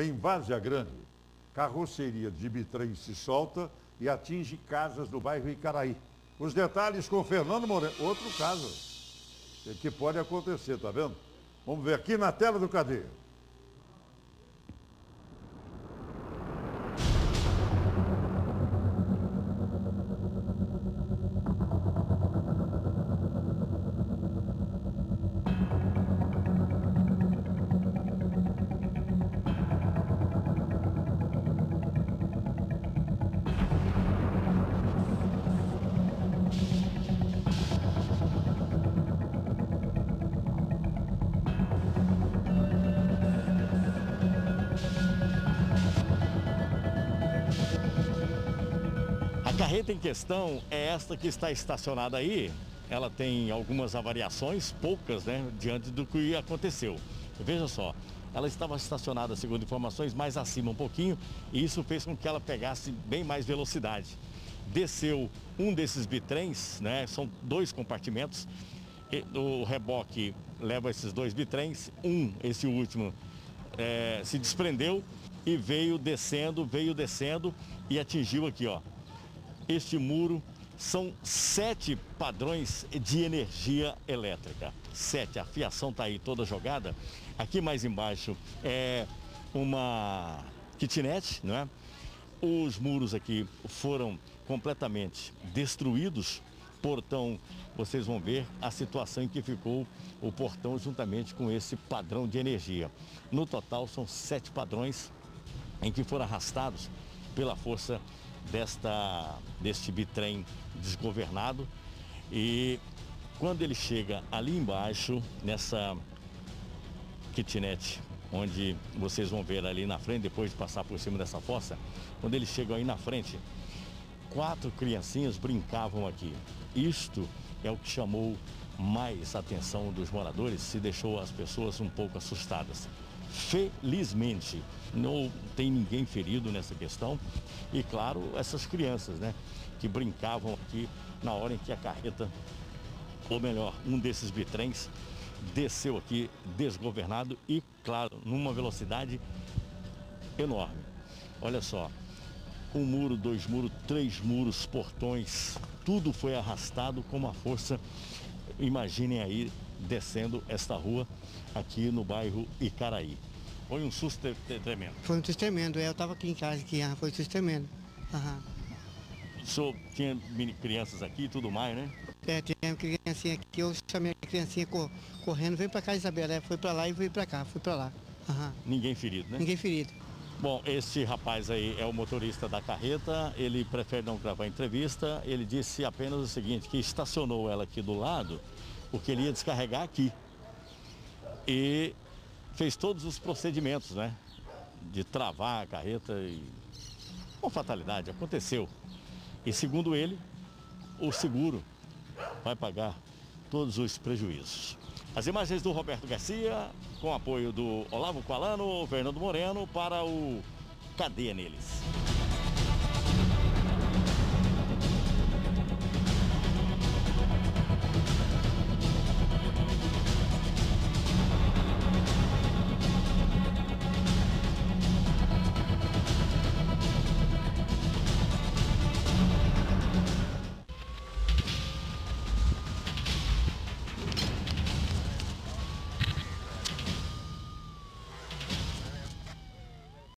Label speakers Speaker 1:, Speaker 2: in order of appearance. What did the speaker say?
Speaker 1: Em Várzea Grande, carroceria de bitrem se solta e atinge casas do bairro Icaraí. Os detalhes com Fernando Moreno. Outro caso que pode acontecer, tá vendo? Vamos ver aqui na tela do Cadeia.
Speaker 2: Carreta em questão é esta que está estacionada aí. Ela tem algumas avariações, poucas, né, diante do que aconteceu. Veja só, ela estava estacionada, segundo informações, mais acima um pouquinho, e isso fez com que ela pegasse bem mais velocidade. Desceu um desses bitrens, né, são dois compartimentos, o reboque leva esses dois bitrens, um, esse último, é, se desprendeu e veio descendo, veio descendo e atingiu aqui, ó, este muro são sete padrões de energia elétrica. Sete, a fiação está aí toda jogada. Aqui mais embaixo é uma kitnet, não é? Os muros aqui foram completamente destruídos. Portão, vocês vão ver a situação em que ficou o portão juntamente com esse padrão de energia. No total são sete padrões em que foram arrastados pela força desta, deste bitrem desgovernado. E quando ele chega ali embaixo, nessa kitnet, onde vocês vão ver ali na frente, depois de passar por cima dessa fossa, quando eles chegam aí na frente, quatro criancinhas brincavam aqui. Isto é o que chamou mais atenção dos moradores, se deixou as pessoas um pouco assustadas. Felizmente, não tem ninguém ferido nessa questão. E claro, essas crianças, né, que brincavam aqui na hora em que a carreta, ou melhor, um desses bitrens, desceu aqui desgovernado e, claro, numa velocidade enorme. Olha só, um muro, dois muros, três muros, portões, tudo foi arrastado com uma força. Imaginem aí descendo esta rua aqui no bairro Icaraí. Foi um susto tremendo.
Speaker 3: Foi um susto tremendo. É, eu estava aqui em casa, aqui, foi um susto tremendo. Uhum.
Speaker 2: O senhor tinha crianças aqui e tudo mais, né?
Speaker 3: É, tinha criancinha aqui, eu chamei a criancinha correndo, veio para cá, Isabela, foi para lá e veio para cá, foi para lá. Uhum.
Speaker 2: Ninguém ferido, né?
Speaker 3: Ninguém ferido.
Speaker 2: Bom, este rapaz aí é o motorista da carreta, ele prefere não gravar entrevista, ele disse apenas o seguinte, que estacionou ela aqui do lado, porque ele ia descarregar aqui. E fez todos os procedimentos, né? De travar a carreta e. Com fatalidade, aconteceu. E segundo ele, o seguro vai pagar todos os prejuízos. As imagens do Roberto Garcia, com apoio do Olavo Qualano, Fernando Moreno, para o Cadeia Neles.